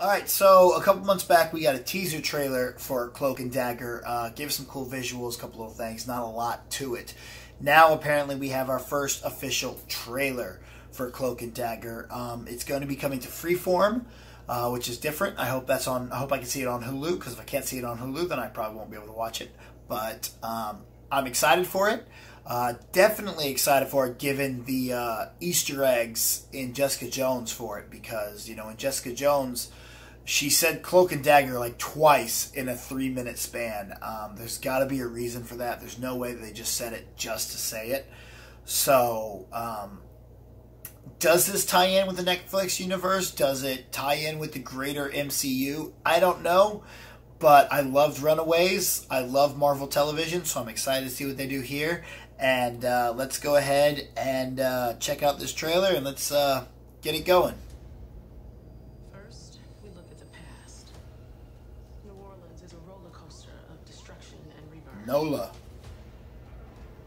All right, so a couple months back, we got a teaser trailer for Cloak and Dagger. Uh, gave some cool visuals, a couple of things, not a lot to it. Now, apparently, we have our first official trailer for Cloak and Dagger. Um, it's going to be coming to Freeform, uh, which is different. I hope that's on. I hope I can see it on Hulu because if I can't see it on Hulu, then I probably won't be able to watch it. But um, I'm excited for it. Uh, definitely excited for it, given the uh, Easter eggs in Jessica Jones for it, because you know in Jessica Jones, she said cloak and dagger like twice in a three minute span. Um, there's got to be a reason for that. There's no way they just said it just to say it. So, um, does this tie in with the Netflix universe? Does it tie in with the greater MCU? I don't know. But I loved Runaways. I love Marvel Television, so I'm excited to see what they do here. And uh, let's go ahead and uh, check out this trailer and let's uh, get it going. First, we look at the past. New Orleans is a roller coaster of destruction and rebirth. Nola.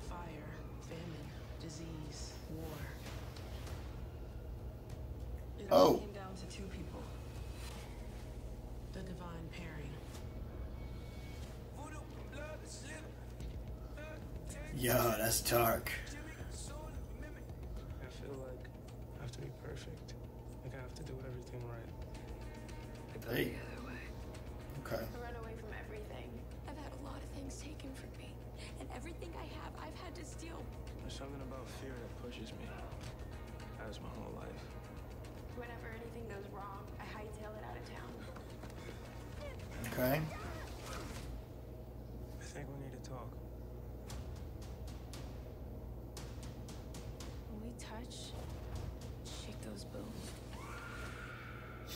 Fire, famine, disease, war. It Oh. Yo, that's dark. I feel like I have to be perfect. Like I have to do everything right. Hey. Okay. I run away from everything. I've had a lot of things taken from me. And everything I have, I've had to steal. There's something about fear that pushes me. As my whole life. Whenever anything goes wrong, I hightail it out of town. Okay.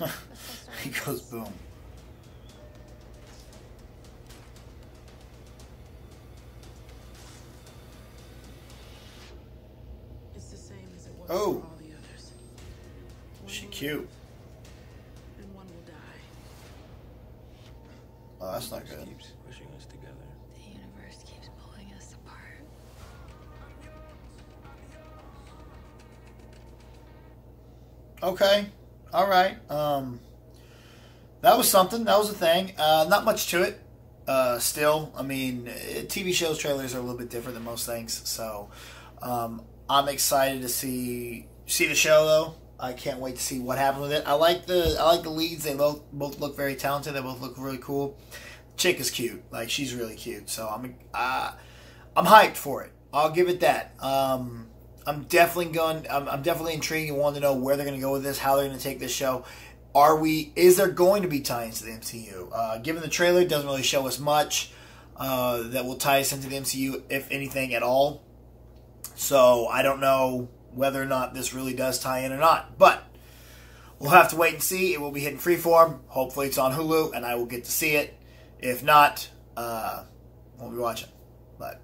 he goes boom. It's the same as it was Oh. all the others. One She cute. And one will die. Oh, that's not good. keeps pushing us together. The universe keeps pulling us apart. Okay. All right. Um, that was something. That was a thing. Uh, not much to it. Uh, still, I mean, eh, TV shows trailers are a little bit different than most things. So, um, I'm excited to see see the show though. I can't wait to see what happens with it. I like the I like the leads. They both both look very talented. They both look really cool. Chick is cute. Like she's really cute. So I'm uh, I'm hyped for it. I'll give it that. Um, I'm definitely going. I'm, I'm definitely intrigued and want to know where they're going to go with this, how they're going to take this show. Are we? Is there going to be tie-ins to the MCU? Uh, given the trailer, doesn't really show us much uh, that will tie us into the MCU, if anything at all. So I don't know whether or not this really does tie in or not, but we'll have to wait and see. It will be hitting freeform. Hopefully, it's on Hulu, and I will get to see it. If not, uh, won't be watching. But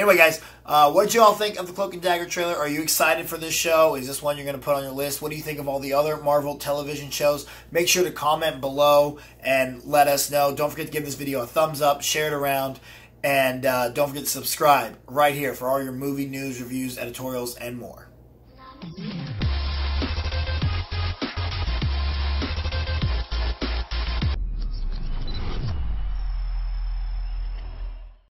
anyway, guys, uh, what did you all think of the Cloak and Dagger trailer? Are you excited for this show? Is this one you're going to put on your list? What do you think of all the other Marvel television shows? Make sure to comment below and let us know. Don't forget to give this video a thumbs up, share it around, and uh, don't forget to subscribe right here for all your movie news, reviews, editorials, and more.